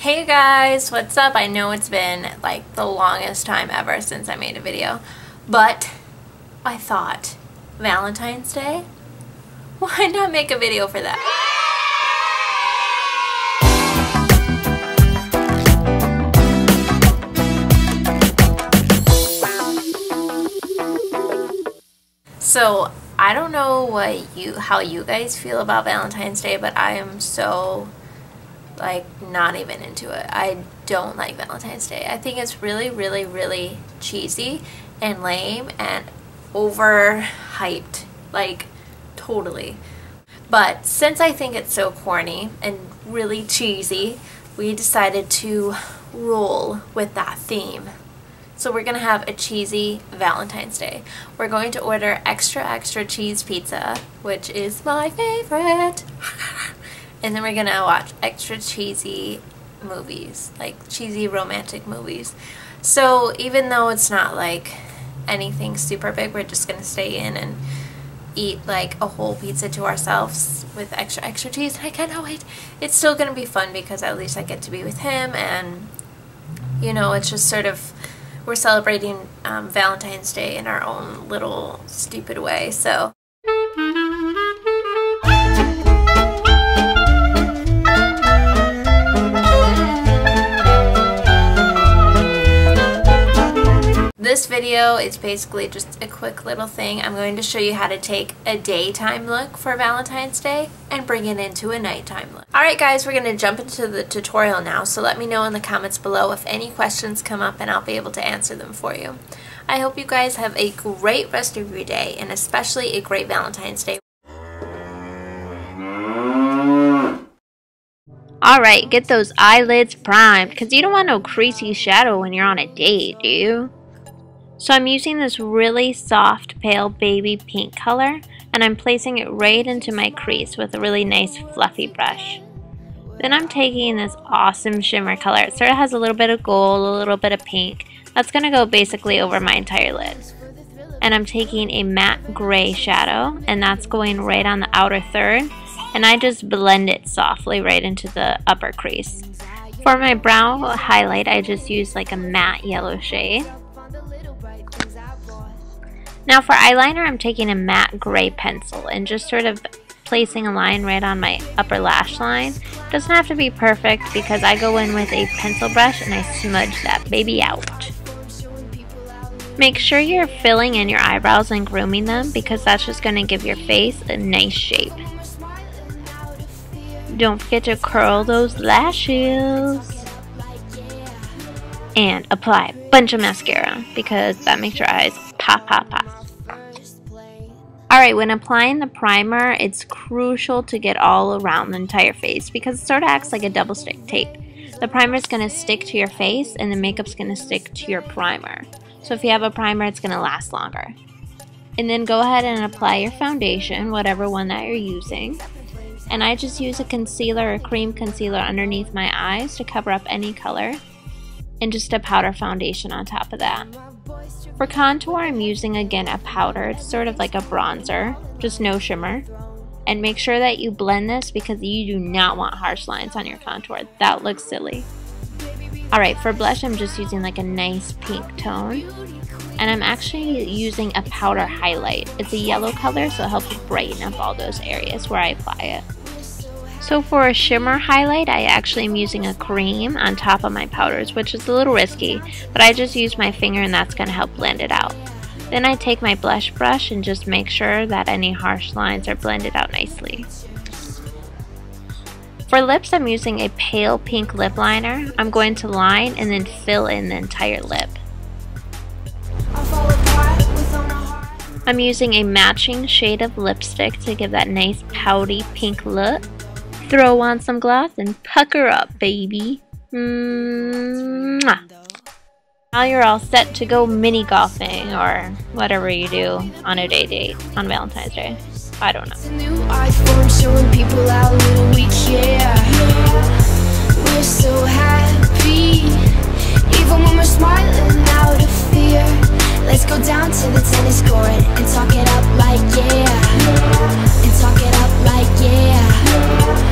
Hey guys, what's up? I know it's been like the longest time ever since I made a video, but I thought Valentine's Day? Why not make a video for that? So I don't know what you how you guys feel about Valentine's Day, but I am so like not even into it. I don't like Valentine's Day. I think it's really, really, really cheesy and lame and overhyped. Like totally. But since I think it's so corny and really cheesy, we decided to roll with that theme. So we're going to have a cheesy Valentine's Day. We're going to order extra extra cheese pizza, which is my favorite. and then we're going to watch extra cheesy movies, like cheesy romantic movies. So even though it's not like anything super big, we're just going to stay in and eat like a whole pizza to ourselves with extra extra cheese. I cannot wait. It's still going to be fun because at least I get to be with him and you know, it's just sort of we're celebrating um, Valentine's Day in our own little stupid way. So. This video is basically just a quick little thing. I'm going to show you how to take a daytime look for Valentine's Day and bring it into a nighttime look. Alright guys, we're going to jump into the tutorial now, so let me know in the comments below if any questions come up and I'll be able to answer them for you. I hope you guys have a great rest of your day and especially a great Valentine's Day. Alright, get those eyelids primed, because you don't want no creasy shadow when you're on a date, do you? So I'm using this really soft pale baby pink color and I'm placing it right into my crease with a really nice fluffy brush. Then I'm taking this awesome shimmer color. It sort of has a little bit of gold, a little bit of pink. That's going to go basically over my entire lid. And I'm taking a matte gray shadow and that's going right on the outer third. And I just blend it softly right into the upper crease. For my brow highlight, I just use like a matte yellow shade. Now for eyeliner, I'm taking a matte gray pencil and just sort of placing a line right on my upper lash line. Doesn't have to be perfect because I go in with a pencil brush and I smudge that baby out. Make sure you're filling in your eyebrows and grooming them because that's just going to give your face a nice shape. Don't forget to curl those lashes. And apply a bunch of mascara because that makes your eyes pop, pop, pop. Alright, when applying the primer, it's crucial to get all around the entire face because it sort of acts like a double stick tape. The primer is going to stick to your face and the makeup's going to stick to your primer. So if you have a primer, it's going to last longer. And then go ahead and apply your foundation, whatever one that you're using. And I just use a concealer or cream concealer underneath my eyes to cover up any color. And just a powder foundation on top of that. For contour, I'm using again a powder. It's sort of like a bronzer, just no shimmer. And make sure that you blend this because you do not want harsh lines on your contour. That looks silly. Alright, for blush, I'm just using like a nice pink tone. And I'm actually using a powder highlight. It's a yellow color, so it helps brighten up all those areas where I apply it. So for a shimmer highlight, I actually am using a cream on top of my powders, which is a little risky, but I just use my finger and that's going to help blend it out. Then I take my blush brush and just make sure that any harsh lines are blended out nicely. For lips, I'm using a pale pink lip liner. I'm going to line and then fill in the entire lip. I'm using a matching shade of lipstick to give that nice pouty pink look. Throw on some gloss and pucker up, baby. Mwah. Now you're all set to go mini golfing or whatever you do on a day date on Valentine's Day. I don't know. We're so happy, even when we're smiling out of fear. Let's go down to the tennis court and talk it up like yeah, and talk it up like yeah.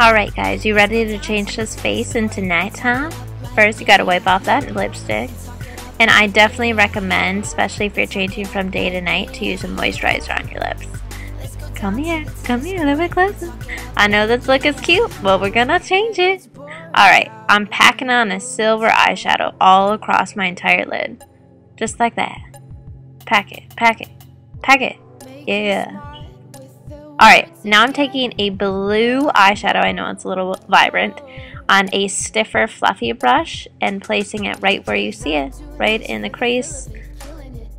Alright guys, you ready to change this face into nighttime? First you gotta wipe off that lipstick. And I definitely recommend, especially if you're changing from day to night, to use a moisturizer on your lips. Come here, come here, a little bit closer. I know this look is cute, but we're gonna change it. Alright, I'm packing on a silver eyeshadow all across my entire lid. Just like that. Pack it, pack it, pack it. Yeah. Alright, now I'm taking a blue eyeshadow, I know it's a little vibrant, on a stiffer fluffy brush and placing it right where you see it, right in the crease,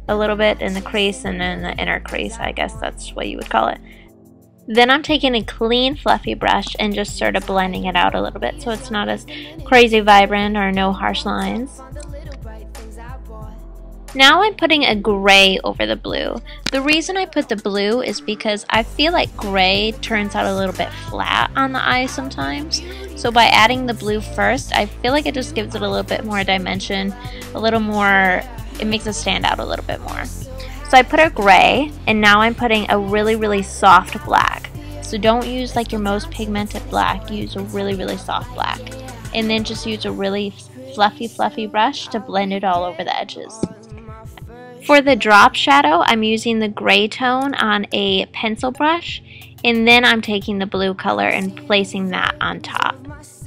a little bit in the crease and then the inner crease, I guess that's what you would call it. Then I'm taking a clean fluffy brush and just sort of blending it out a little bit so it's not as crazy vibrant or no harsh lines. Now I'm putting a gray over the blue. The reason I put the blue is because I feel like gray turns out a little bit flat on the eye sometimes. So by adding the blue first, I feel like it just gives it a little bit more dimension, a little more, it makes it stand out a little bit more. So I put a gray, and now I'm putting a really, really soft black. So don't use like your most pigmented black, use a really, really soft black. And then just use a really fluffy, fluffy brush to blend it all over the edges. For the drop shadow, I'm using the gray tone on a pencil brush, and then I'm taking the blue color and placing that on top.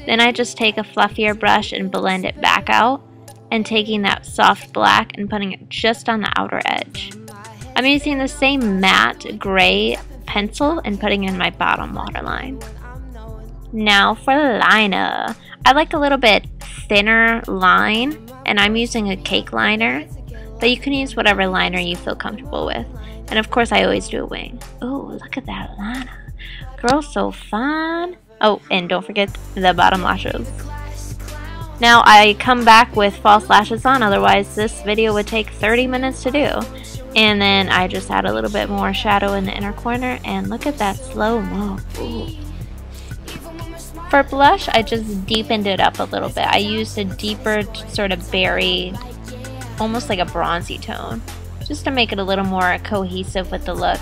Then I just take a fluffier brush and blend it back out, and taking that soft black and putting it just on the outer edge. I'm using the same matte gray pencil and putting in my bottom waterline. Now for the liner. I like a little bit thinner line and I'm using a cake liner but you can use whatever liner you feel comfortable with. And of course I always do a wing. Oh, look at that liner. Girl, so fun. Oh, and don't forget the bottom lashes. Now I come back with false lashes on, otherwise this video would take 30 minutes to do. And then I just add a little bit more shadow in the inner corner and look at that slow-mo. For blush, I just deepened it up a little bit. I used a deeper sort of berry, almost like a bronzy tone, just to make it a little more cohesive with the look.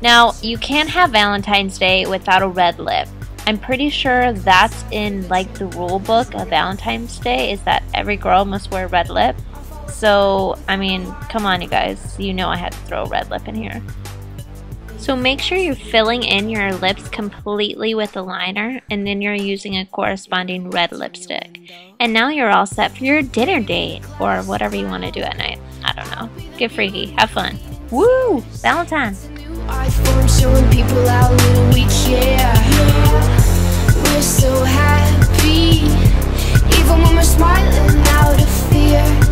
Now, you can't have Valentine's Day without a red lip. I'm pretty sure that's in like the rule book of Valentine's Day is that every girl must wear red lip. So, I mean, come on, you guys. You know I had to throw a red lip in here. So make sure you're filling in your lips completely with the liner and then you're using a corresponding red lipstick. And now you're all set for your dinner date or whatever you want to do at night. I don't know. Get freaky. Have fun. Woo! Valentine! We're so happy, even when we're smiling out of fear.